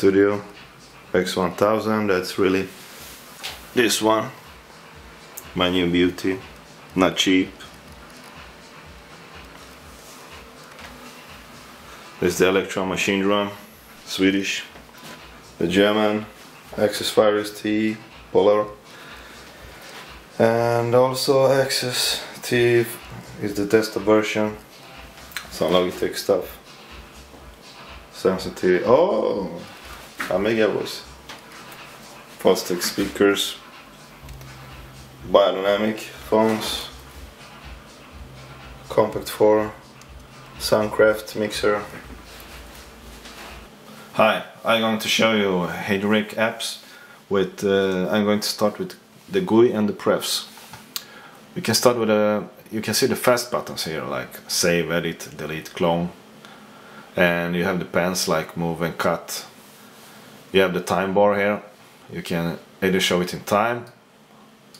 Studio X1000 that's really this one. My new beauty not cheap. This is the Elektron machine drum Swedish the German Access Virus T Polar. And also Access T is the tester version. Some Logitech stuff. Sensitivity oh Amiga voice Fostex speakers beyerdynamic phones compact 4 Soundcraft mixer. Hi, I'm going to show you HD-Rec apps with uh, I'm going to start with the GUI and the prefs. We can start with a you can see the fast buttons here like save, edit, delete, clone. And you have the pens like move and cut you have the time bar here. You can either show it in time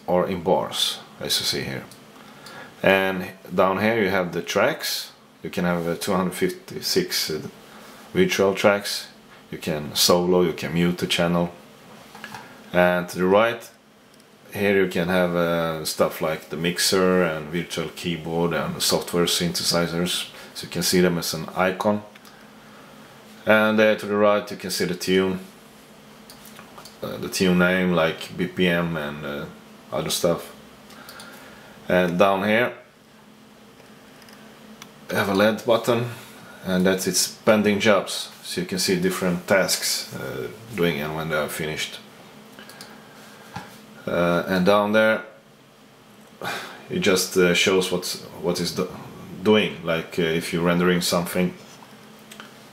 or in bars as you see here. And down here you have the tracks. You can have uh, 256 uh, virtual tracks. You can solo you can mute the channel. And to the right here you can have uh, stuff like the mixer and virtual keyboard and software synthesizers. So you can see them as an icon. And there to the right you can see the tune uh, the tune name like BPM and uh, other stuff. And down here I have a LED button and that's its pending jobs. So you can see different tasks uh, doing and when they are finished. Uh, and down there it just uh, shows what's what is do doing. Like if you're rendering something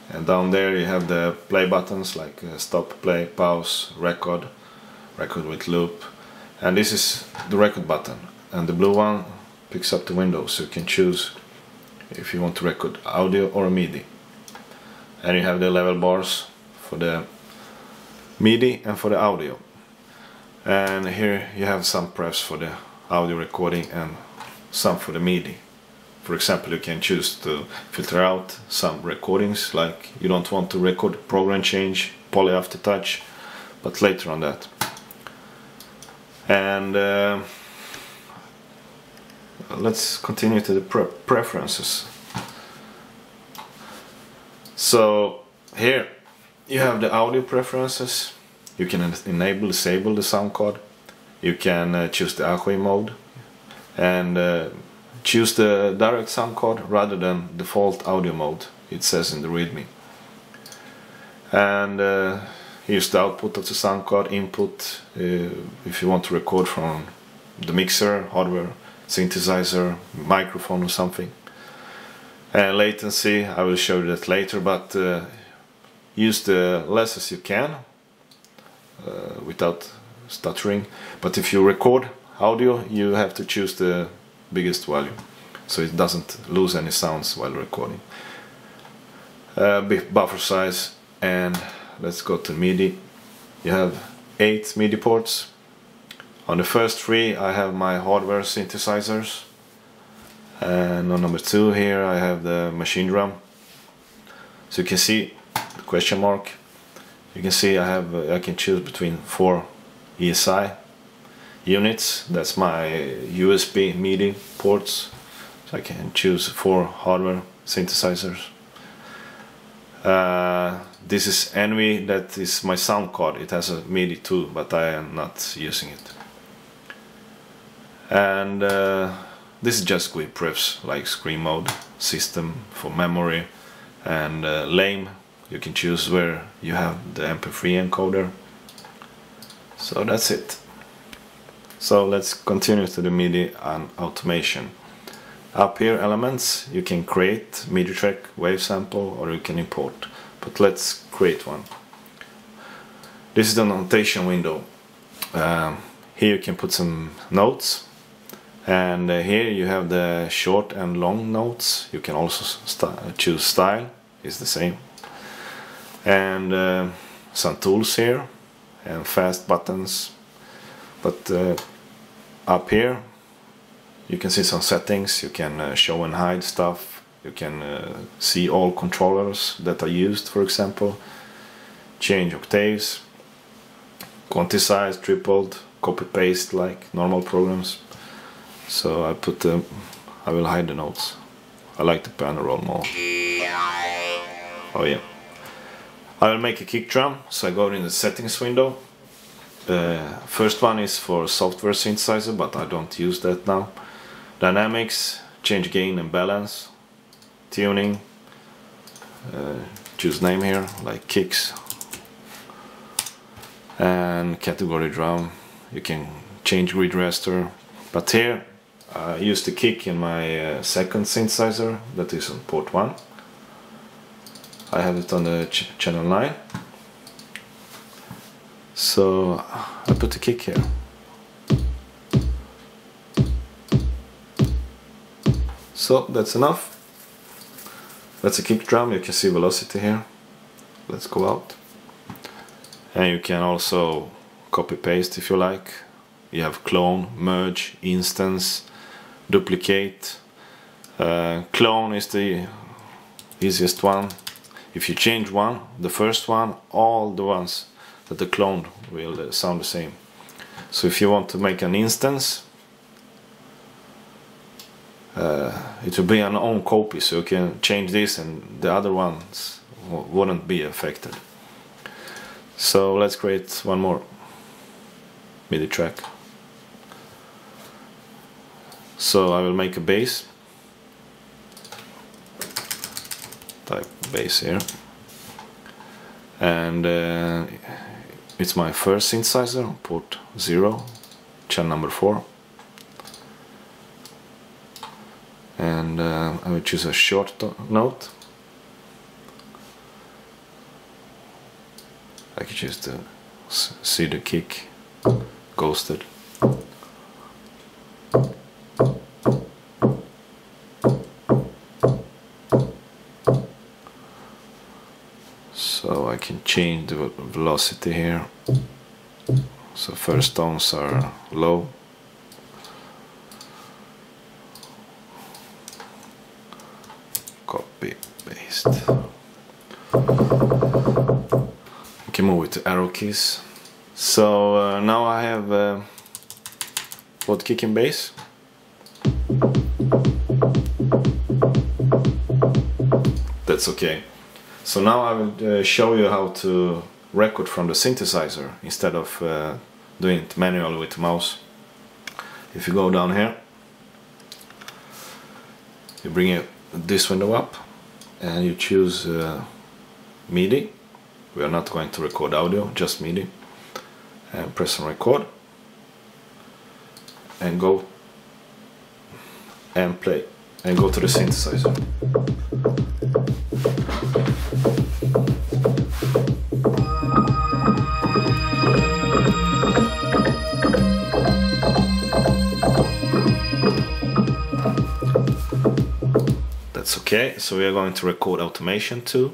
and down there you have the play buttons like uh, stop, play, pause, record, record with loop. And this is the record button. And the blue one picks up the window so you can choose if you want to record audio or MIDI. And you have the level bars for the MIDI and for the audio. And here you have some prefs for the audio recording and some for the MIDI for example you can choose to filter out some recordings like you don't want to record program change poly after touch but later on that. And uh, let's continue to the pre preferences. So here you have the audio preferences. You can enable disable the sound card you can uh, choose the AUX mode. And uh, choose the direct sound card rather than default audio mode it says in the readme. And uh, here's the output of the sound card input uh, if you want to record from the mixer hardware synthesizer microphone or something. And latency I will show you that later but uh, use the less as you can uh, without stuttering. But if you record audio you have to choose the biggest volume so it doesn't lose any sounds while recording. Uh, buffer size and let's go to MIDI. You have 8 MIDI ports. On the first three I have my hardware synthesizers and on number two here I have the machine drum. So you can see the question mark. You can see I have uh, I can choose between four ESI units that's my USB MIDI ports. So I can choose four hardware synthesizers. Uh, this is Envy that is my sound card. It has a MIDI too but I am not using it. And uh, this is just GUI prefs like screen mode system for memory and uh, lame. You can choose where you have the MP3 encoder. So that's it so let's continue to the MIDI and automation. Up here elements, you can create MIDI track, wave sample or you can import. But let's create one. This is the notation window. Um, here you can put some notes and uh, here you have the short and long notes. You can also st choose style, it's the same. And uh, some tools here and fast buttons but uh, up here you can see some settings you can uh, show and hide stuff you can uh, see all controllers that are used for example change octaves, quantize, tripled, copy paste like normal programs. So I put the, I will hide the notes. I like the piano roll more. Oh yeah. I will make a kick drum, so I go in the settings window. Uh, first one is for software synthesizer, but I don't use that now. Dynamics, change gain and balance, tuning, uh, choose name here, like kicks, and category drum. You can change grid raster, but here I use the kick in my uh, second synthesizer that is on port 1. I have it on the ch channel 9. So I put the kick here. So that's enough. That's a kick drum, you can see velocity here. Let's go out. And you can also copy paste if you like. You have clone, merge, instance, duplicate. Uh, clone is the easiest one. If you change one, the first one, all the ones that the clone will uh, sound the same. So if you want to make an instance, uh, it will be an own copy, so you can change this and the other ones wouldn't be affected. So let's create one more MIDI track. So I will make a bass. Type bass here. And uh, it's my first synthesizer, port 0, channel number 4. And uh, I will choose a short note. I can choose to see the kick ghosted. Change the velocity here. So first tones are low. Copy, paste. You can move with the arrow keys. So uh, now I have uh, both kick and bass. That's okay. So now I will uh, show you how to record from the synthesizer instead of uh, doing it manually with mouse. If you go down here, you bring it, this window up and you choose uh, MIDI. We are not going to record audio, just MIDI. And press on record. And go and play. And go to the synthesizer. Okay, so we are going to record automation too.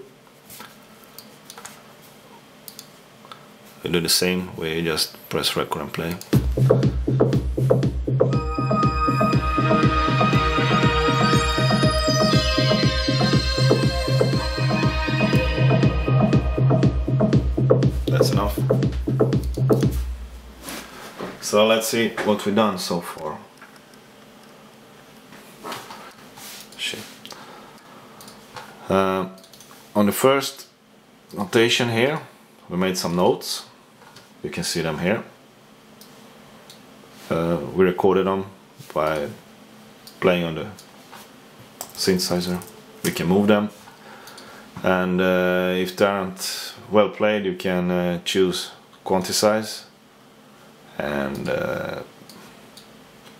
We do the same, we just press record and play. That's enough. So let's see what we've done so far. Uh, on the first notation here, we made some notes. You can see them here. Uh, we recorded them by playing on the synthesizer. We can move them. And uh, if they aren't well played, you can uh, choose quantize and uh,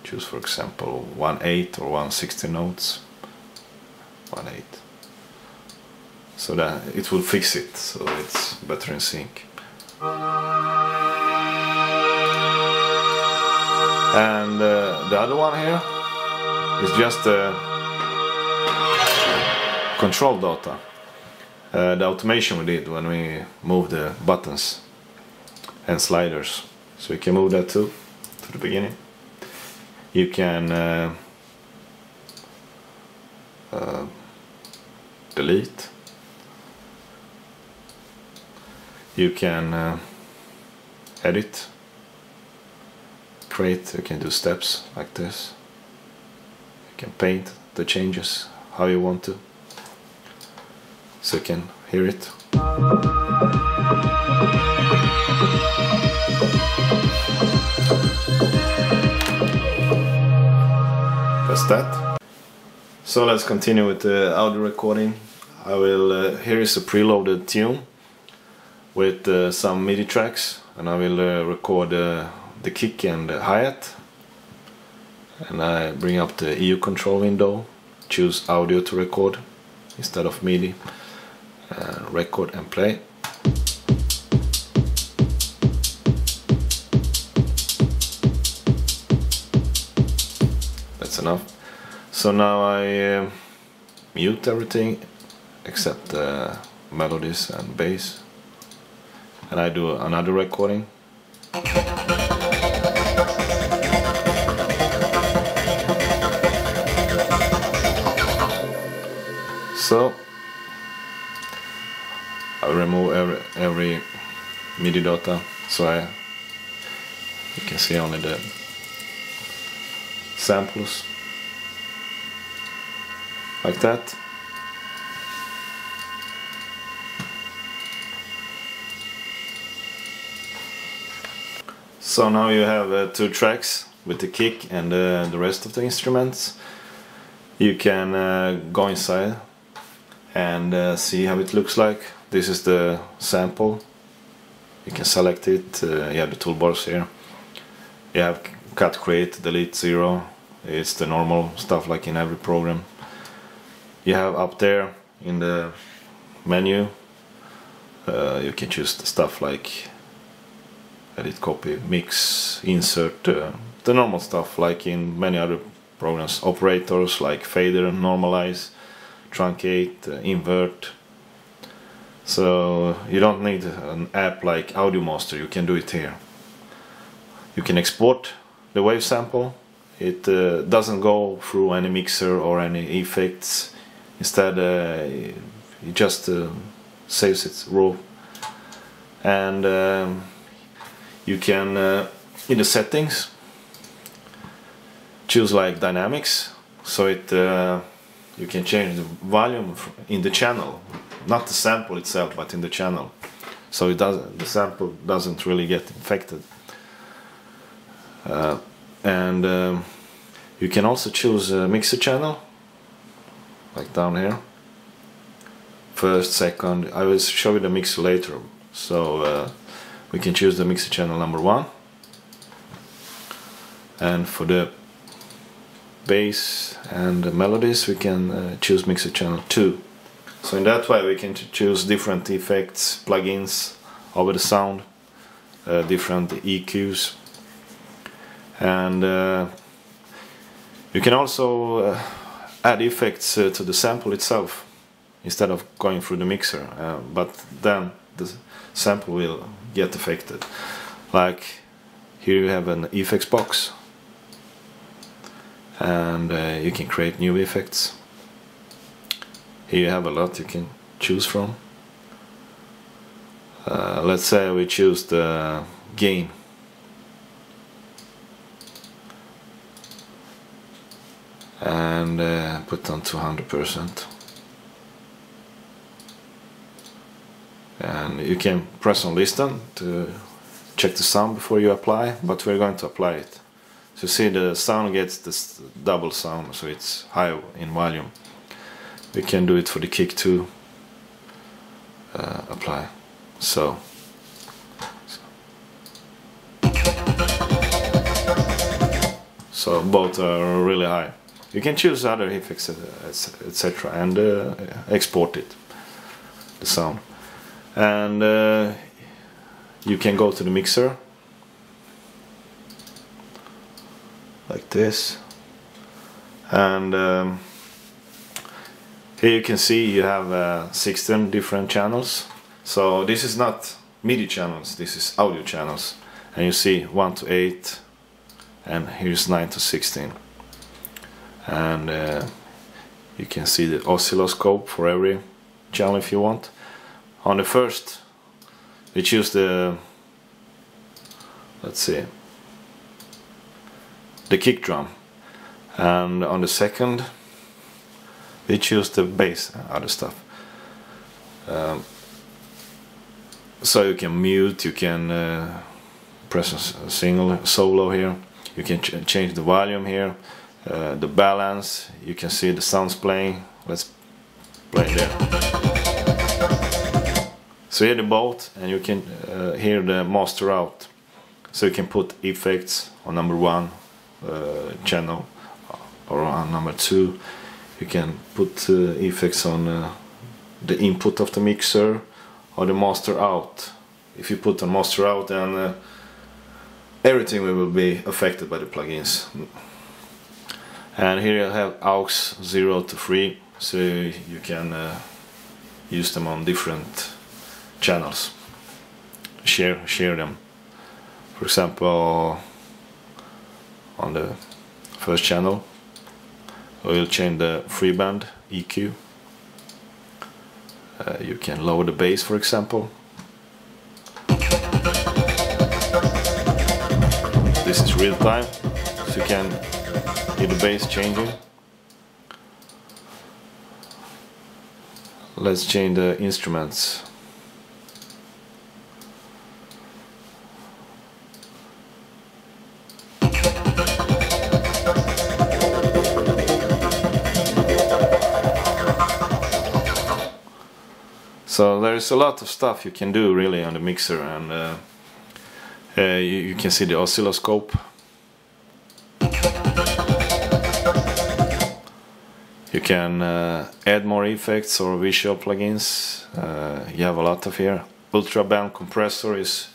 choose, for example, 1 8 or 1 60 notes. 1 8 so that it will fix it so it's better in sync. And uh, the other one here is just the control data. Uh, the automation we did when we moved the buttons and sliders. So you can move that too to the beginning. You can uh, uh delete you can uh, edit create you can do steps like this. You can paint the changes how you want to. So you can hear it. That's that. So let's continue with the audio recording. I will uh, here is a preloaded tune with uh, some MIDI tracks and I will uh, record uh, the kick and the hi-hat. And I bring up the EU control window choose audio to record instead of MIDI uh, record and play. That's enough. So now I uh, mute everything except the melodies and bass and I do another recording. So I remove every, every MIDI data so I you can see only the samples like that So now you have uh, two tracks with the kick and uh, the rest of the instruments. You can uh, go inside and uh, see how it looks like. This is the sample. You can select it. Uh, you have the toolbars here. You have cut, create, delete, zero. It's the normal stuff like in every program. You have up there in the menu. Uh, you can choose stuff like edit copy mix insert uh, the normal stuff like in many other programs operators like fader normalize truncate uh, invert. So you don't need an app like Audiomaster you can do it here. You can export the wave sample. It uh, doesn't go through any mixer or any effects. Instead uh, it just uh, saves it raw and um, you can uh, in the settings choose like dynamics. So it uh, you can change the volume in the channel. Not the sample itself but in the channel. So it doesn't the sample doesn't really get infected. Uh, and um, you can also choose a mixer channel like down here. First second I will show you the mixer later. So uh, we can choose the mixer channel number one. And for the bass and the melodies we can uh, choose mixer channel 2 so in that way we can choose different effects plugins over the sound uh, different EQs and uh, you can also uh, add effects uh, to the sample itself instead of going through the mixer. Uh, but then the sample will get affected. Like here you have an effects box and uh, you can create new effects. Here you have a lot you can choose from. Uh, let's say we choose the gain. and uh, put on 200% and you can press on listen to check the sound before you apply but we're going to apply it. So see the sound gets this double sound so it's high in volume. We can do it for the kick too uh, apply. So so both are really high. You can choose other effects etc and uh, export it the sound and uh, you can go to the mixer. Like this. And um, here you can see you have uh, 16 different channels. So this is not MIDI channels this is audio channels. And you see 1 to 8 and here's 9 to 16 and uh, you can see the oscilloscope for every channel if you want on the first we choose the let's see the kick drum. And on the second we choose the bass and other stuff. Um, so you can mute you can uh, press a single solo here. You can ch change the volume here uh, the balance. You can see the sounds playing. Let's play there so here the boat and you can uh, hear the master out. So you can put effects on number one uh, channel or on number two. You can put uh, effects on uh, the input of the mixer or the master out. If you put the master out then uh, everything will be affected by the plugins. And here you have aux 0 to 3 so you can uh, use them on different channels. Share share them. For example on the first channel we'll change the three-band EQ uh, you can lower the bass for example. This is real time so you can hear the bass changing. Let's change the instruments So there's a lot of stuff you can do really on the mixer and uh, uh, you, you, can see the oscilloscope. You can uh, add more effects or visual plugins. Uh, you have a lot of here. Ultra Band Compressor is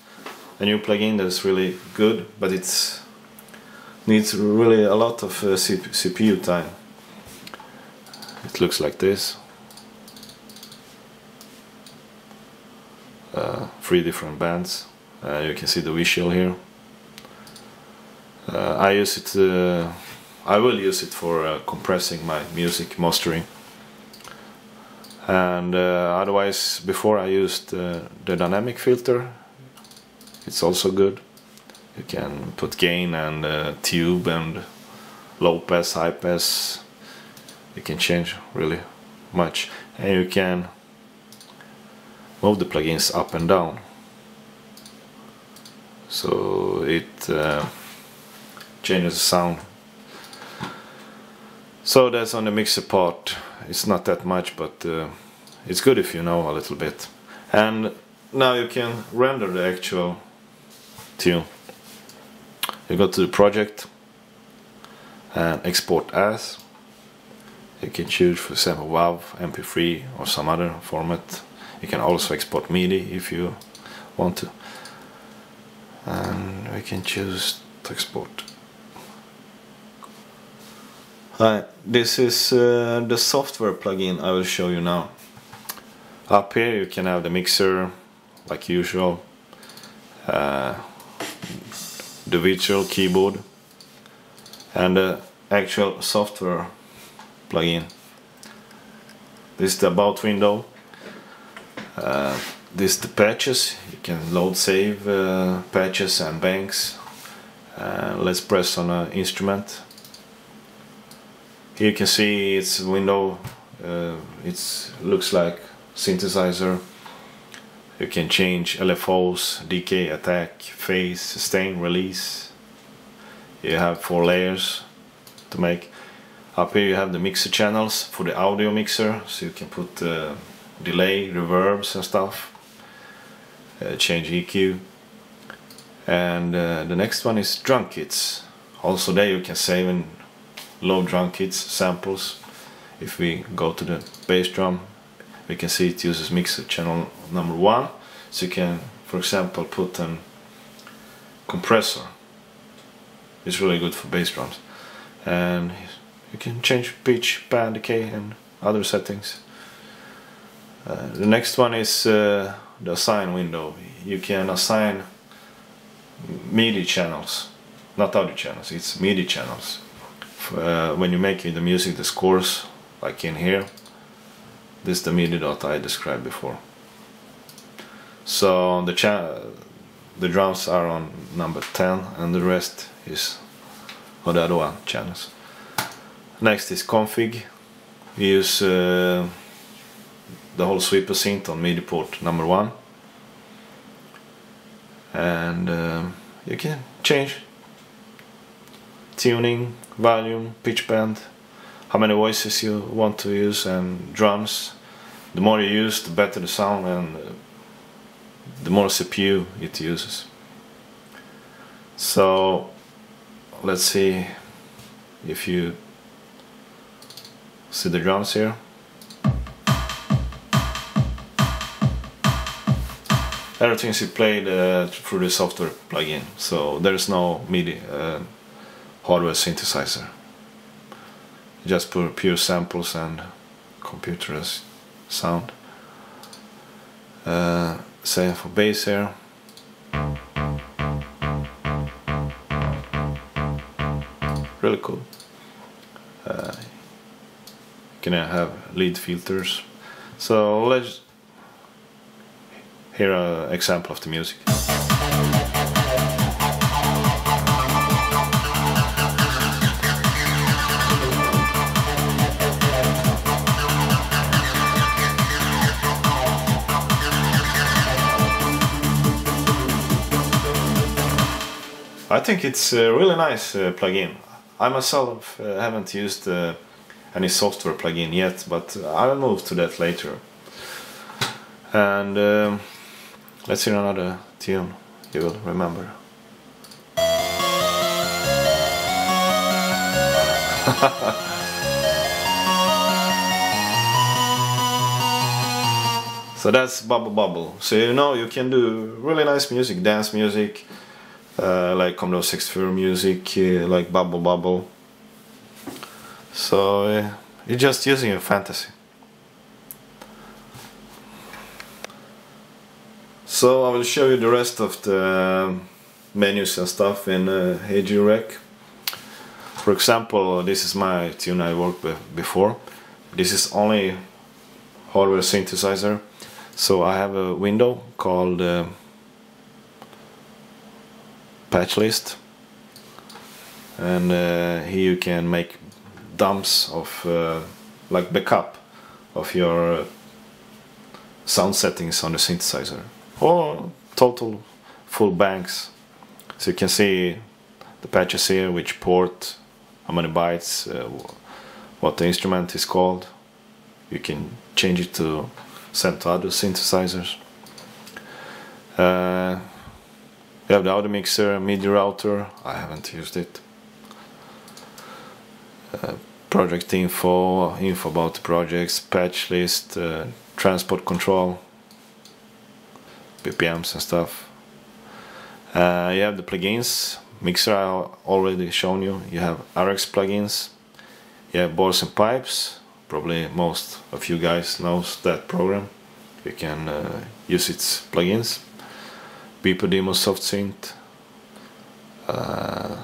a new plugin that's really good, but it needs really a lot of uh, CPU time. It looks like this. Three different bands. Uh, you can see the visual here. Uh, I use it. Uh, I will use it for uh, compressing my music, mastering. And uh, otherwise, before I used the dynamic filter. It's also good. You can put gain and tube and low pass, high pass. You can change really much, and you can move the plugins up and down. So it uh, changes the sound. So that's on the mixer part. It's not that much but uh, it's good if you know a little bit. And now you can render the actual tune. You go to the project and export as. You can choose for example WAV, MP3 or some other format you can also export MIDI if you want to. And we can choose to export. Hi, this is uh, the software plugin I will show you now. Up here you can have the mixer like usual uh, the virtual keyboard and the actual software plugin. This is the about window uh, this the patches you can load save uh, patches and banks. Uh, let's press on an instrument. Here you can see it's window uh, it looks like synthesizer. You can change LFOs, decay, attack, phase, sustain, release. You have four layers to make. Up here you have the mixer channels for the audio mixer so you can put uh, delay, reverbs and stuff. Uh, change EQ. And uh, the next one is drum kits. Also there you can save and load drum kits, samples. If we go to the bass drum, we can see it uses mixer channel number one. So you can, for example, put a compressor. It's really good for bass drums. And you can change pitch, pan, decay and other settings. Uh, the next one is uh, the assign window. You can assign MIDI channels, not audio channels, it's MIDI channels. Uh, when you make the music, the scores, like in here, this is the MIDI dot I described before. So the the drums are on number 10 and the rest is on the other one channels. Next is config. We use uh, the whole sweeper synth on MIDI port number one. And um, you can change tuning, volume, pitch bend, how many voices you want to use and drums. The more you use the better the sound and uh, the more CPU it uses. So let's see if you see the drums here. Everything is played uh, through the software plugin, so there's no MIDI uh, hardware synthesizer. Just pure, pure samples and computer sound. Uh, same for bass here. Really cool. Uh, can have lead filters. So let's hear an example of the music. I think it's a really nice uh, plugin. I myself uh, haven't used uh, any software plugin yet, but I'll move to that later. And um, let's hear another tune you will remember. so that's Bubble Bobble. So you know you can do really nice music, dance music, uh, like Commodore 64 music, uh, like Bubble Bobble. So uh, you're just using your fantasy. So I will show you the rest of the menus and stuff in uh, HD-Rec. For example, this is my tune I worked with before. This is only hardware synthesizer. So I have a window called uh, patch list and uh, here you can make dumps of uh, like backup of your sound settings on the synthesizer or total full banks. So you can see the patches here which port how many bytes uh, what the instrument is called. You can change it to send to other synthesizers. Uh, you have the audio mixer, MIDI router, I haven't used it. Uh, project info, info about the projects, patch list, uh, transport control, BPMs and stuff. Uh, you have the plugins, mixer I already shown you, you have RX plugins, you have Bars and Pipes, probably most of you guys knows that program, you can uh, use its plugins. Beeper Demo Soft Synth, uh,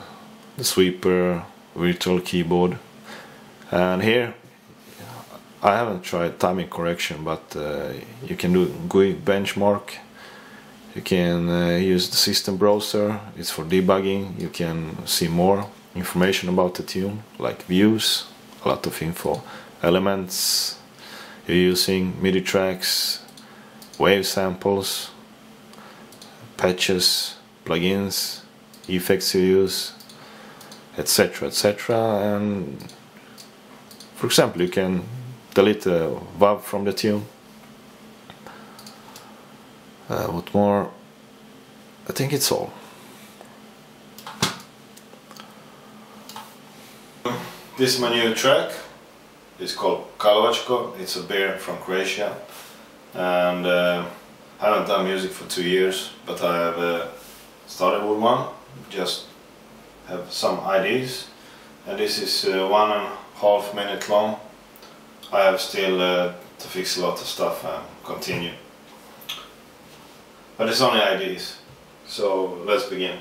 the sweeper, virtual keyboard, and here I haven't tried timing correction, but uh, you can do GUI benchmark. You can uh, use the system browser. It's for debugging. You can see more information about the tune, like views, a lot of info, elements you're using, MIDI tracks, wave samples patches, plugins, effects you use, etc. etc. And for example, you can delete a WAV from the tune. Uh, what more? I think it's all. This is my new track. It's called Karlovačko. It's a beer from Croatia. And uh, I haven't done music for two years, but I have uh, started with one. Just have some ideas, and this is uh, one and a half minute long. I have still uh, to fix a lot of stuff and continue. But it's only ideas, so let's begin.